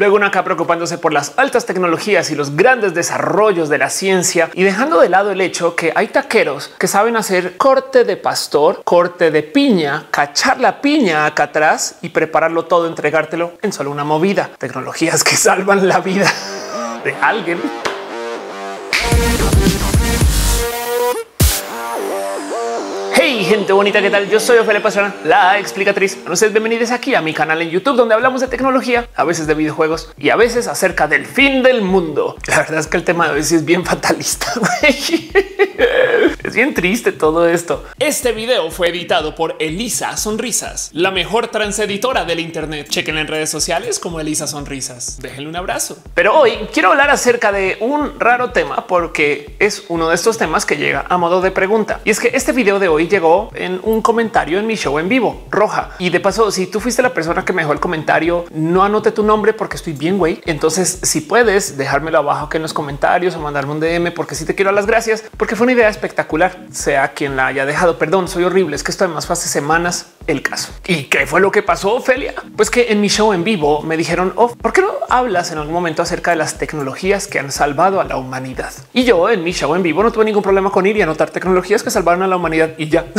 luego una acá preocupándose por las altas tecnologías y los grandes desarrollos de la ciencia y dejando de lado el hecho que hay taqueros que saben hacer corte de pastor, corte de piña, cachar la piña acá atrás y prepararlo todo, entregártelo en solo una movida. Tecnologías que salvan la vida de alguien. Gente bonita, ¿qué tal? Yo soy Ophelia Pastrana, la explicatriz. Ustedes bienvenidos aquí a mi canal en YouTube, donde hablamos de tecnología, a veces de videojuegos y a veces acerca del fin del mundo. La verdad es que el tema de hoy es bien fatalista. es bien triste todo esto. Este video fue editado por Elisa Sonrisas, la mejor transeditora del Internet. Chequen en redes sociales como Elisa Sonrisas. Déjenle un abrazo. Pero hoy quiero hablar acerca de un raro tema porque es uno de estos temas que llega a modo de pregunta. Y es que este video de hoy llegó en un comentario en mi show en vivo, Roja. Y de paso, si tú fuiste la persona que me dejó el comentario, no anote tu nombre porque estoy bien, güey. Entonces, si puedes dejármelo abajo en los comentarios o mandarme un DM porque si te quiero las gracias, porque fue una idea espectacular, sea quien la haya dejado. Perdón, soy horrible. Es que esto además fue hace semanas el caso. ¿Y qué fue lo que pasó, Ophelia? Pues que en mi show en vivo me dijeron, oh, ¿por qué no hablas en algún momento acerca de las tecnologías que han salvado a la humanidad? Y yo en mi show en vivo no tuve ningún problema con ir y anotar tecnologías que salvaron a la humanidad y ya.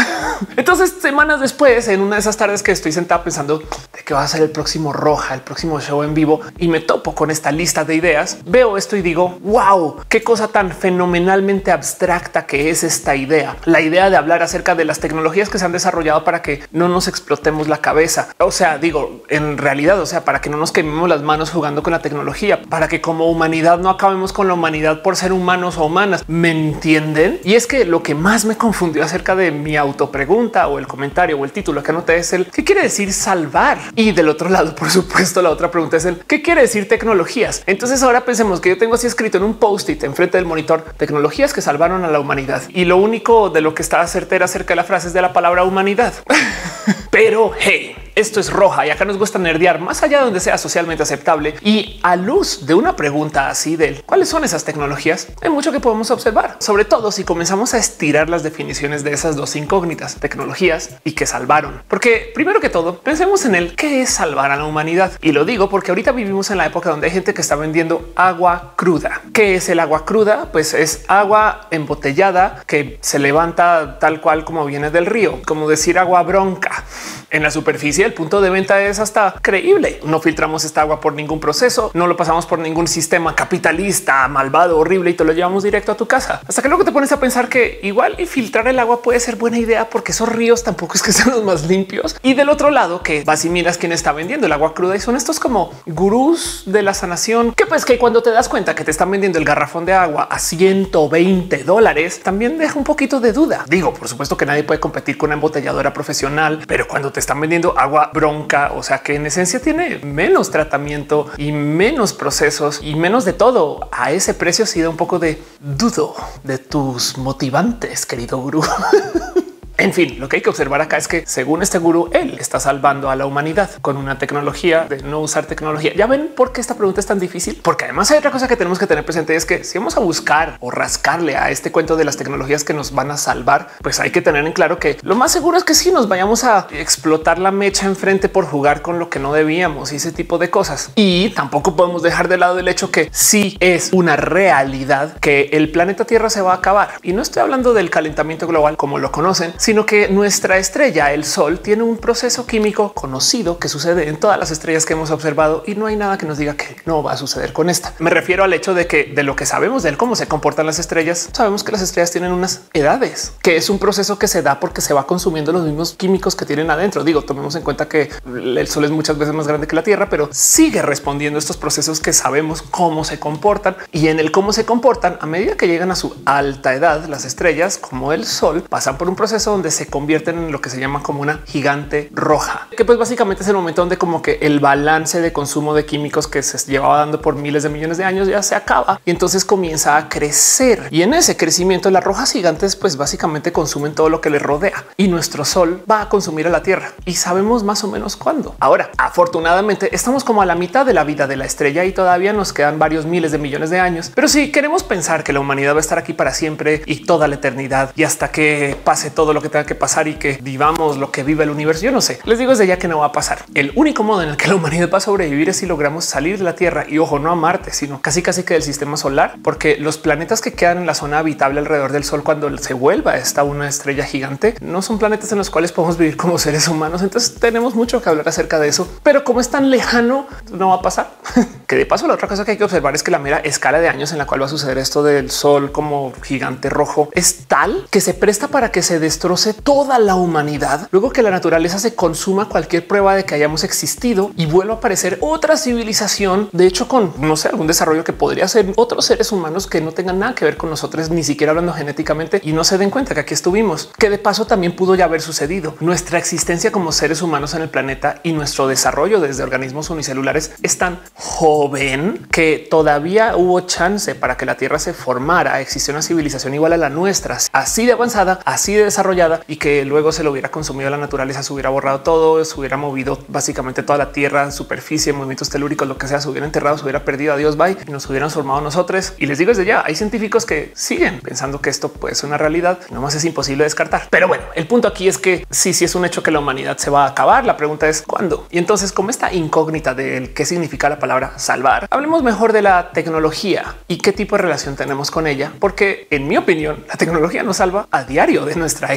Entonces, semanas después, en una de esas tardes que estoy sentado pensando de qué va a ser el próximo Roja, el próximo show en vivo y me topo con esta lista de ideas, veo esto y digo, wow, qué cosa tan fenomenalmente abstracta que es esta idea. La idea de hablar acerca de las tecnologías que se han desarrollado para que no nos explotemos la cabeza. O sea, digo, en realidad, o sea, para que no nos quememos las manos jugando con la tecnología, para que como humanidad no acabemos con la humanidad por ser humanos o humanas. ¿Me entienden? Y es que lo que más me confundió acerca de mi autopregunta o el comentario o el título que anoté es el qué quiere decir salvar. Y del otro lado, por supuesto, la otra pregunta es el qué quiere decir tecnologías. Entonces ahora pensemos que yo tengo así escrito en un post-it enfrente del monitor tecnologías que salvaron a la humanidad. Y lo único de lo que está certera acerca de la frase es de la palabra humanidad. Pero hey, esto es roja y acá nos gusta nerdear más allá de donde sea socialmente aceptable. Y a luz de una pregunta así de cuáles son esas tecnologías, hay mucho que podemos observar, sobre todo si comenzamos a estirar las definiciones de esas dos incógnitas, tecnologías y que salvaron. Porque primero que todo, pensemos en el qué es salvar a la humanidad. Y lo digo porque ahorita vivimos en la época donde hay gente que está vendiendo agua cruda. ¿Qué es el agua cruda? Pues es agua embotellada que se levanta tal cual como viene del río, como decir agua bronca en la superficie. El punto de venta es hasta creíble. No filtramos esta agua por ningún proceso, no lo pasamos por ningún sistema capitalista, malvado, horrible y te lo llevamos directo a tu casa. Hasta que luego te pones a pensar que igual y filtrar el agua puede ser buena idea porque esos ríos tampoco es que sean los más limpios. Y del otro lado que vas y miras quién está vendiendo el agua cruda y son estos como gurús de la sanación que pues que cuando te das cuenta que te están vendiendo el garrafón de agua a 120 dólares también deja un poquito de duda. Digo, por supuesto que nadie puede competir con una embotelladora profesional, pero cuando te están vendiendo agua bronca, o sea que en esencia tiene menos tratamiento y menos procesos y menos de todo a ese precio, ha sido un poco de dudo de tus motivantes, querido gurú. En fin, lo que hay que observar acá es que según este gurú, él está salvando a la humanidad con una tecnología de no usar tecnología. Ya ven por qué esta pregunta es tan difícil, porque además hay otra cosa que tenemos que tener presente es que si vamos a buscar o rascarle a este cuento de las tecnologías que nos van a salvar, pues hay que tener en claro que lo más seguro es que sí nos vayamos a explotar la mecha enfrente por jugar con lo que no debíamos y ese tipo de cosas. Y tampoco podemos dejar de lado el hecho que sí es una realidad que el planeta Tierra se va a acabar. Y no estoy hablando del calentamiento global como lo conocen, que nuestra estrella, el Sol, tiene un proceso químico conocido que sucede en todas las estrellas que hemos observado y no hay nada que nos diga que no va a suceder con esta. Me refiero al hecho de que de lo que sabemos de él, cómo se comportan las estrellas, sabemos que las estrellas tienen unas edades, que es un proceso que se da porque se va consumiendo los mismos químicos que tienen adentro. Digo, tomemos en cuenta que el Sol es muchas veces más grande que la Tierra, pero sigue respondiendo estos procesos que sabemos cómo se comportan y en el cómo se comportan a medida que llegan a su alta edad, las estrellas como el Sol pasan por un proceso donde se convierten en lo que se llama como una gigante roja, que pues básicamente es el momento donde como que el balance de consumo de químicos que se llevaba dando por miles de millones de años ya se acaba y entonces comienza a crecer. Y en ese crecimiento las rojas gigantes pues básicamente consumen todo lo que les rodea y nuestro sol va a consumir a la Tierra y sabemos más o menos cuándo. Ahora, afortunadamente estamos como a la mitad de la vida de la estrella y todavía nos quedan varios miles de millones de años. Pero si queremos pensar que la humanidad va a estar aquí para siempre y toda la eternidad y hasta que pase todo lo lo que tenga que pasar y que vivamos lo que vive el universo. Yo no sé. Les digo desde ya que no va a pasar. El único modo en el que la humanidad va a sobrevivir es si logramos salir de la Tierra y ojo, no a Marte, sino casi casi que del sistema solar, porque los planetas que quedan en la zona habitable alrededor del Sol cuando se vuelva esta una estrella gigante no son planetas en los cuales podemos vivir como seres humanos. Entonces tenemos mucho que hablar acerca de eso, pero como es tan lejano, no va a pasar. que de paso, la otra cosa que hay que observar es que la mera escala de años en la cual va a suceder esto del Sol como gigante rojo es tal que se presta para que se destroce toda la humanidad. Luego que la naturaleza se consuma cualquier prueba de que hayamos existido y vuelva a aparecer otra civilización, de hecho con no sé, algún desarrollo que podría ser otros seres humanos que no tengan nada que ver con nosotros, ni siquiera hablando genéticamente y no se den cuenta que aquí estuvimos, que de paso también pudo ya haber sucedido. Nuestra existencia como seres humanos en el planeta y nuestro desarrollo desde organismos unicelulares es tan joven que todavía hubo chance para que la Tierra se formara, existió una civilización igual a la nuestra, así de avanzada, así de desarrollada y que luego se lo hubiera consumido la naturaleza, se hubiera borrado todo, se hubiera movido básicamente toda la Tierra, superficie, movimientos telúricos, lo que sea, se hubiera enterrado, se hubiera perdido. Adiós, bye y nos hubieran formado nosotros. Y les digo desde ya, hay científicos que siguen pensando que esto puede ser una realidad, no más es imposible descartar. Pero bueno, el punto aquí es que sí, sí es un hecho que la humanidad se va a acabar. La pregunta es cuándo. Y entonces, como esta incógnita del qué significa la palabra salvar, hablemos mejor de la tecnología y qué tipo de relación tenemos con ella, porque en mi opinión, la tecnología nos salva a diario de nuestra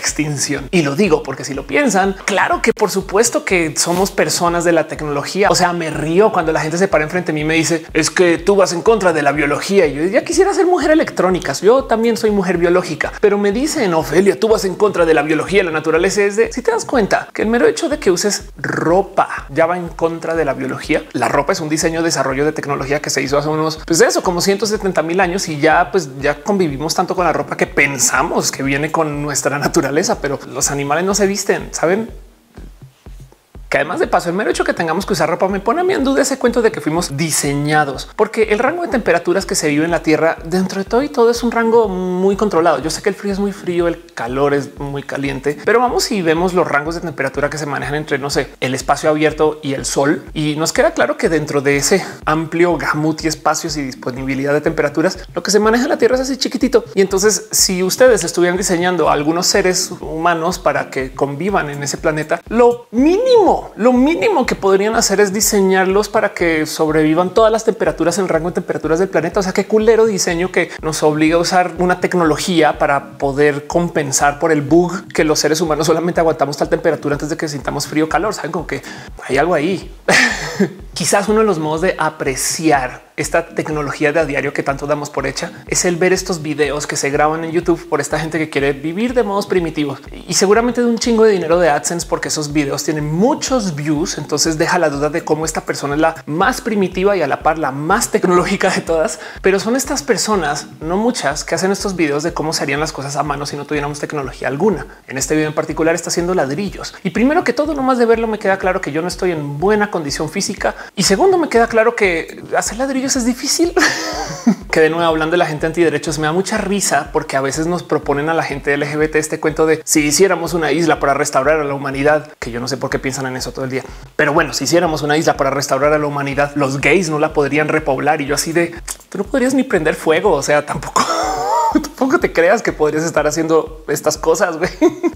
Y lo digo porque si lo piensan, claro que por supuesto que somos personas de la tecnología. O sea, me río cuando la gente se para enfrente de mí y me dice es que tú vas en contra de la biología. Y yo ya quisiera ser mujer electrónica. Yo también soy mujer biológica, pero me dicen Ofelia, tú vas en contra de la biología, la naturaleza es de si te das cuenta que el mero hecho de que uses ropa ya va en contra de la biología. La ropa es un diseño, desarrollo de tecnología que se hizo hace unos, pues eso, como 170 mil años y ya pues ya convivimos tanto con la ropa que pensamos que viene con nuestra naturaleza, pero los animales no se visten, saben? Que además de paso, el mero hecho que tengamos que usar ropa me pone a mí en duda ese cuento de que fuimos diseñados, porque el rango de temperaturas que se vive en la Tierra dentro de todo y todo es un rango muy controlado. Yo sé que el frío es muy frío, el calor es muy caliente, pero vamos y vemos los rangos de temperatura que se manejan entre, no sé, el espacio abierto y el sol. Y nos queda claro que dentro de ese amplio gamut y espacios y disponibilidad de temperaturas, lo que se maneja en la Tierra es así chiquitito. Y entonces, si ustedes estuvieran diseñando a algunos seres humanos para que convivan en ese planeta, lo mínimo lo mínimo que podrían hacer es diseñarlos para que sobrevivan todas las temperaturas en el rango de temperaturas del planeta. O sea, qué culero diseño que nos obliga a usar una tecnología para poder compensar por el bug que los seres humanos solamente aguantamos tal temperatura antes de que sintamos frío o calor. Saben como que hay algo ahí. Quizás uno de los modos de apreciar esta tecnología de a diario que tanto damos por hecha es el ver estos videos que se graban en YouTube por esta gente que quiere vivir de modos primitivos y seguramente de un chingo de dinero de AdSense porque esos videos tienen muchos views. Entonces deja la duda de cómo esta persona es la más primitiva y a la par la más tecnológica de todas. Pero son estas personas, no muchas, que hacen estos videos de cómo se harían las cosas a mano si no tuviéramos tecnología alguna. En este video en particular está haciendo ladrillos y primero que todo, nomás de verlo, me queda claro que yo no estoy en buena condición física y segundo, me queda claro que hacer ladrillos es difícil. que de nuevo hablando de la gente antiderechos me da mucha risa porque a veces nos proponen a la gente LGBT este cuento de si hiciéramos una isla para restaurar a la humanidad, que yo no sé por qué piensan en eso todo el día. Pero bueno, si hiciéramos una isla para restaurar a la humanidad, los gays no la podrían repoblar y yo así de tú no podrías ni prender fuego. O sea, tampoco tampoco te creas que podrías estar haciendo estas cosas.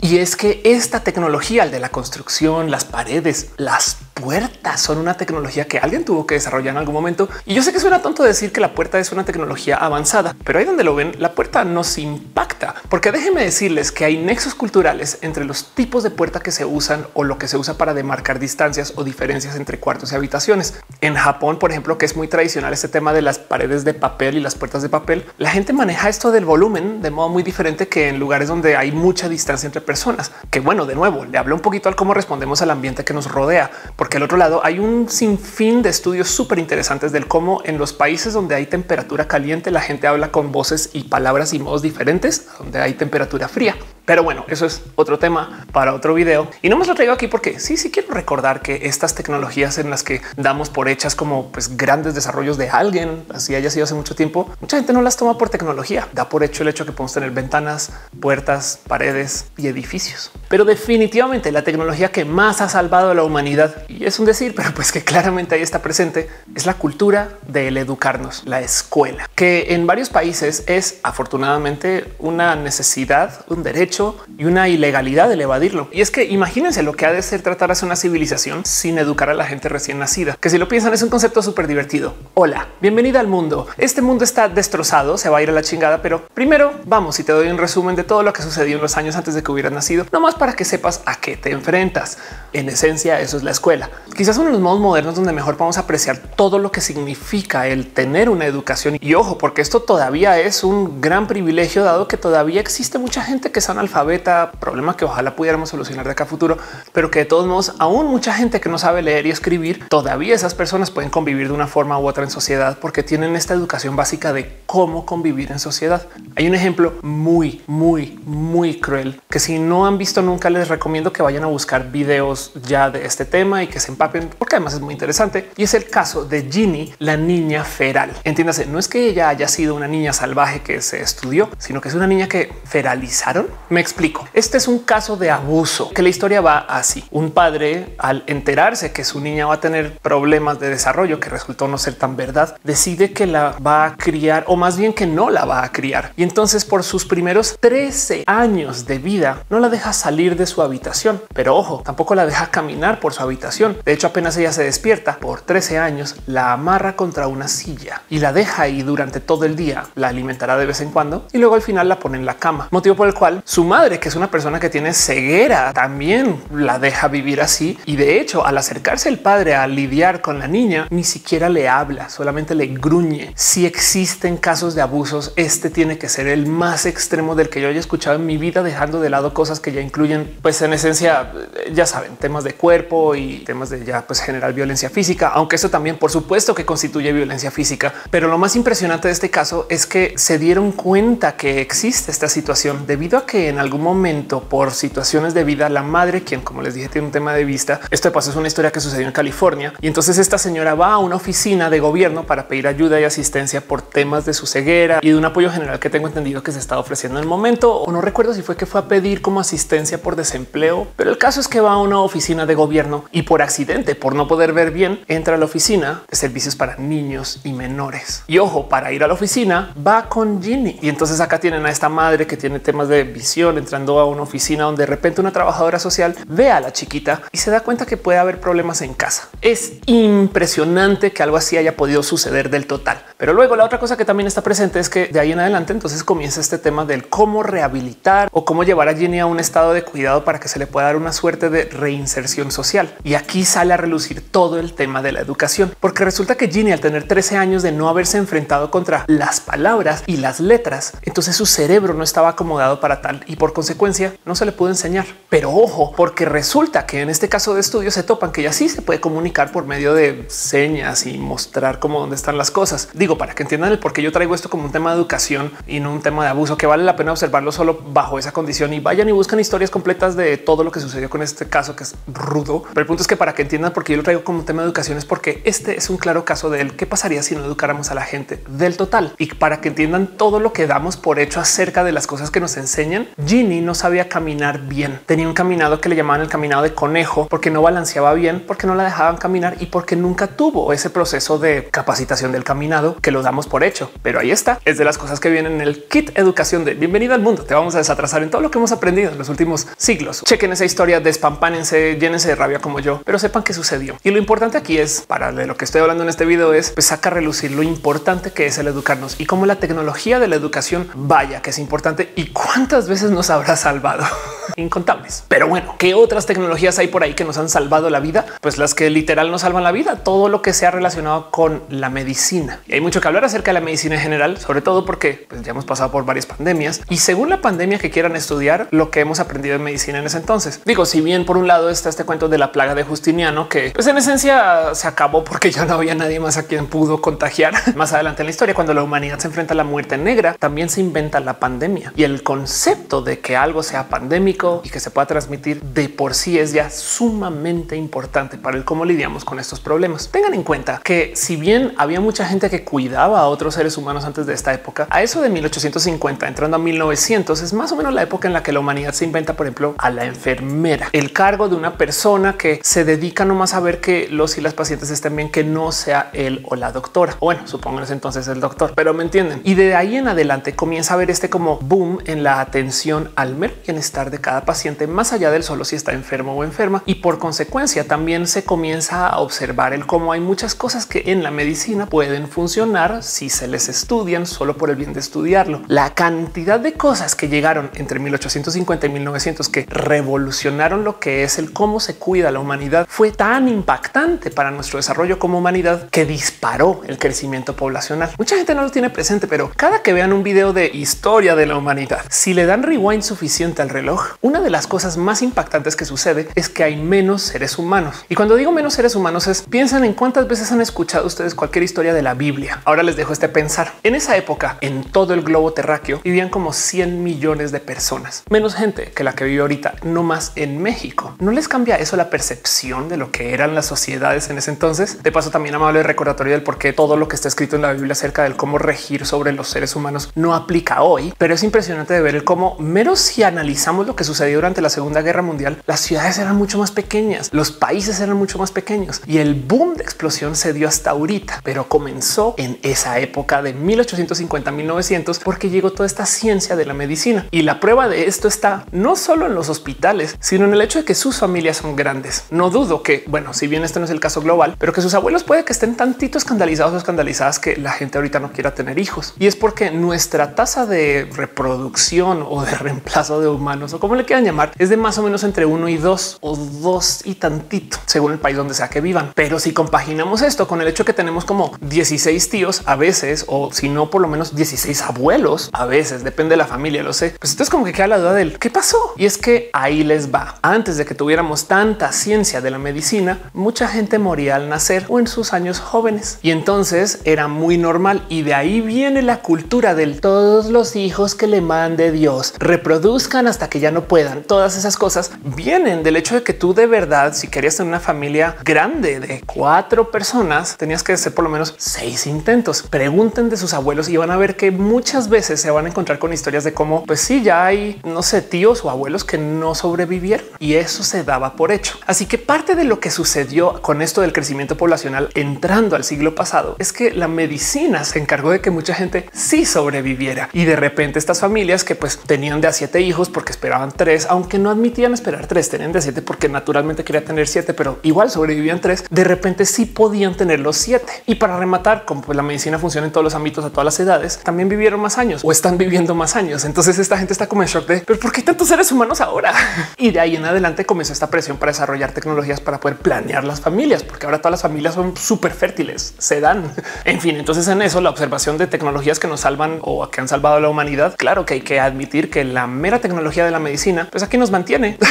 Y es que esta tecnología, el de la construcción, las paredes, las puertas son una tecnología que alguien tuvo que desarrollar en algún momento. Y yo sé que suena tonto decir que la puerta es una tecnología avanzada, pero ahí donde lo ven, la puerta nos impacta, porque déjenme decirles que hay nexos culturales entre los tipos de puerta que se usan o lo que se usa para demarcar distancias o diferencias entre cuartos y habitaciones. En Japón, por ejemplo, que es muy tradicional este tema de las paredes de papel y las puertas de papel, la gente maneja esto del volumen de modo muy diferente que en lugares donde hay mucha distancia entre personas. Que bueno, de nuevo, le hablo un poquito al cómo respondemos al ambiente que nos rodea, porque al otro lado hay un sinfín de estudios súper interesantes del cómo en los países donde hay temperatura caliente la gente habla con voces y palabras y modos diferentes, donde hay temperatura fría. Pero bueno, eso es otro tema para otro video y no me lo traigo aquí porque sí, sí quiero recordar que estas tecnologías en las que damos por hechas como pues, grandes desarrollos de alguien, así haya sido hace mucho tiempo, mucha gente no las toma por tecnología, da por hecho el hecho que podemos tener ventanas, puertas, paredes y edificios. Pero definitivamente la tecnología que más ha salvado a la humanidad, y es un decir, pero pues que claramente ahí está presente, es la cultura del educarnos, la escuela, que en varios países es afortunadamente una necesidad, un derecho y una ilegalidad el evadirlo. Y es que imagínense lo que ha de ser tratar a una civilización sin educar a la gente recién nacida, que si lo piensan es un concepto súper divertido. Hola, bienvenida al mundo. Este mundo está destrozado, se va a ir a la chingada, pero primero vamos y te doy un resumen de todo lo que sucedió en los años antes de que hubieras nacido, nomás para que sepas a qué te enfrentas. En esencia, eso es la escuela. Quizás uno de los modos modernos donde mejor podemos apreciar todo lo que significa el tener una educación. Y ojo, porque esto todavía es un gran privilegio, dado que todavía existe mucha gente que es analfabeta, problema que ojalá pudiéramos solucionar de acá a futuro, pero que de todos modos, aún mucha gente que no sabe leer y escribir, todavía esas personas pueden convivir de una forma u otra en sociedad porque tienen esta educación básica de cómo convivir en sociedad. Hay un ejemplo muy, muy, muy cruel que si no han visto nunca les recomiendo que vayan a buscar videos ya de este tema y que se empapen porque además es muy interesante y es el caso de Ginny, la niña feral. Entiéndase, no es que ella haya sido una niña salvaje que se estudió, sino que es una niña que feralizaron. Me explico. Este es un caso de abuso que la historia va así. Un padre al enterarse que su niña va a tener problemas de desarrollo que resultó no ser tan verdad, decide que la va a criar o más bien que no la va a criar. Y entonces por sus primeros 13 años de vida no la deja salir de su habitación. Pero ojo, tampoco la deja caminar por su habitación. De hecho, apenas ella se despierta por 13 años, la amarra contra una silla y la deja ahí durante todo el día. La alimentará de vez en cuando y luego al final la pone en la cama. Motivo por el cual su madre, que es una persona que tiene ceguera, también la deja vivir así. Y de hecho, al acercarse el padre a lidiar con la niña, ni siquiera le habla, solamente le gruñe. Si existen casos de abusos, este tiene que ser el más extremo del que yo haya escuchado en mi vida, dejando de lado cosas que ya incluyen, pues en esencia, ya saben, temas de cuerpo y temas de ya pues general violencia física, aunque eso también por supuesto que constituye violencia física. Pero lo más impresionante de este caso es que se dieron cuenta que existe esta situación debido a que en algún momento por situaciones de vida la madre, quien como les dije tiene un tema de vista, esto de paso es una historia que sucedió en California y entonces esta señora va a una oficina de gobierno para pedir ayuda y asistencia por temas de su ceguera y de un apoyo general que tengo entendido que se está ofreciendo en el momento o no recuerdo si fue que fue a pedir como asistencia por desempleo, pero el caso es que va a una oficina de gobierno y por accidente, por no poder ver bien, entra a la oficina de servicios para niños y menores. Y ojo, para ir a la oficina va con Ginny. Y entonces acá tienen a esta madre que tiene temas de visión entrando a una oficina donde de repente una trabajadora social ve a la chiquita y se da cuenta que puede haber problemas en casa. Es impresionante que algo así haya podido suceder del total. Pero luego la otra cosa que también está presente es que de ahí en adelante entonces comienza este tema del cómo rehabilitar o cómo llevar a Ginny a un estado de cuidado para que se le pueda dar una suerte de reinserción social. Y aquí sale a relucir todo el tema de la educación, porque resulta que Ginny al tener 13 años de no haberse enfrentado contra las palabras y las letras, entonces su cerebro no estaba acomodado para tal y por consecuencia no se le pudo enseñar. Pero ojo, porque resulta que en este caso de estudio se topan que ya sí se puede comunicar por medio de señas y mostrar cómo dónde están las cosas. Digo, para que entiendan el por qué yo traigo esto como un tema de educación y no un tema de abuso, que vale la pena observarlo solo bajo esa condición y vayan y buscan historias completas de todo lo que sucedió con este caso que es rudo. Pero el punto es que para que entiendan por qué yo lo traigo como tema de educación es porque este es un claro caso de él. ¿Qué pasaría si no educáramos a la gente del total? Y para que entiendan todo lo que damos por hecho acerca de las cosas que nos enseñan, Ginny no sabía caminar bien. Tenía un caminado que le llamaban el caminado de conejo porque no balanceaba bien, porque no la dejaban caminar y porque nunca tuvo ese proceso de capacitación del caminado que lo damos por hecho. Pero ahí está. Es de las cosas que vienen en el kit educación de bienvenida al mundo. Te vamos a desatrasar en todo lo que hemos aprendido en los últimos siglos. Chequen esa historia, despampánense, llénense de rabia como yo, pero sepan qué sucedió. Y lo importante aquí es para lo que estoy hablando en este video es pues saca a relucir lo importante que es el educarnos y cómo la tecnología de la educación vaya que es importante y cuántas veces nos habrá salvado. Incontables. Pero bueno, ¿qué otras tecnologías hay por ahí que nos han salvado la vida? Pues las que literal nos salvan la vida, todo lo que sea relacionado con la medicina. Y hay mucho que hablar acerca de la medicina en general, sobre todo porque pues, ya hemos pasado por varias pandemias y según la pandemia que quieran estudiar lo que hemos aprendido en medicina en ese entonces. Digo, si bien por un lado está este cuento de la plaga de Justiniano, que pues en esencia se acabó porque ya no había nadie más a quien pudo contagiar. Más adelante en la historia, cuando la humanidad se enfrenta a la muerte negra, también se inventa la pandemia y el concepto de que algo sea pandémico y que se pueda transmitir de por sí es ya sumamente importante para el cómo lidiamos con estos problemas. Tengan en cuenta que si bien había mucha gente que cuidaba a otros seres humanos antes de esta época, a eso de 1850 entrando a 1900 es más o menos la época en la que la humanidad se inventa, por ejemplo, a la enfermera, el cargo de una persona que se dedica nomás a ver que los y las pacientes estén bien, que no sea él o la doctora. Bueno, supongo entonces el doctor, pero me entienden. Y de ahí en adelante comienza a ver este como boom en la atención atención al mero bienestar de cada paciente más allá del solo si está enfermo o enferma y por consecuencia también se comienza a observar el cómo hay muchas cosas que en la medicina pueden funcionar si se les estudian solo por el bien de estudiarlo. La cantidad de cosas que llegaron entre 1850 y 1900 que revolucionaron lo que es el cómo se cuida la humanidad fue tan impactante para nuestro desarrollo como humanidad que disparó el crecimiento poblacional. Mucha gente no lo tiene presente, pero cada que vean un video de historia de la humanidad, si le dan rewind suficiente al reloj, una de las cosas más impactantes que sucede es que hay menos seres humanos. Y cuando digo menos seres humanos es piensan en cuántas veces han escuchado ustedes cualquier historia de la Biblia. Ahora les dejo este pensar. En esa época, en todo el globo terráqueo, vivían como 100 millones de personas, menos gente que la que vive ahorita, no más en México. ¿No les cambia eso la percepción de lo que eran las sociedades en ese entonces? De paso, también amable recordatorio del por qué todo lo que está escrito en la Biblia acerca del cómo regir sobre los seres humanos no aplica hoy, pero es impresionante de ver el cómo menos si analizamos lo que sucedió durante la Segunda Guerra Mundial, las ciudades eran mucho más pequeñas, los países eran mucho más pequeños y el boom de explosión se dio hasta ahorita, pero comenzó en esa época de 1850 1900 porque llegó toda esta ciencia de la medicina y la prueba de esto está no solo en los hospitales, sino en el hecho de que sus familias son grandes. No dudo que, bueno, si bien este no es el caso global, pero que sus abuelos puede que estén tantito escandalizados o escandalizadas que la gente ahorita no quiera tener hijos. Y es porque nuestra tasa de reproducción o de reemplazo de humanos o como le quieran llamar es de más o menos entre uno y dos o dos y tantito según el país donde sea que vivan. Pero si compaginamos esto con el hecho que tenemos como 16 tíos a veces o si no por lo menos 16 abuelos a veces depende de la familia, lo sé. Pues entonces como que queda la duda del qué pasó y es que ahí les va. Antes de que tuviéramos tanta ciencia de la medicina, mucha gente moría al nacer o en sus años jóvenes y entonces era muy normal y de ahí viene la cultura del todos los hijos que le mande Dios reproduzcan hasta que ya no puedan. Todas esas cosas vienen del hecho de que tú de verdad, si querías tener una familia grande de cuatro personas, tenías que hacer por lo menos seis intentos. Pregunten de sus abuelos y van a ver que muchas veces se van a encontrar con historias de cómo, pues sí, ya hay, no sé, tíos o abuelos que no sobrevivieron y eso se daba por hecho. Así que parte de lo que sucedió con esto del crecimiento poblacional entrando al siglo pasado es que la medicina se encargó de que mucha gente sí sobreviviera y de repente estas familias que pues tenían de a siete hijos porque esperaban tres, aunque no admitían esperar tres, tenían de siete porque naturalmente quería tener siete, pero igual sobrevivían tres. De repente sí podían tener los siete. Y para rematar, como pues la medicina funciona en todos los ámbitos a todas las edades, también vivieron más años o están viviendo más años. Entonces esta gente está como en shock de pero por qué tantos seres humanos ahora? Y de ahí en adelante comenzó esta presión para desarrollar tecnologías para poder planear las familias, porque ahora todas las familias son súper fértiles, se dan. En fin, entonces en eso la observación de tecnologías que nos salvan o que han salvado a la humanidad, claro que hay que admitir que la mera tecnología de la medicina, pues aquí nos mantiene.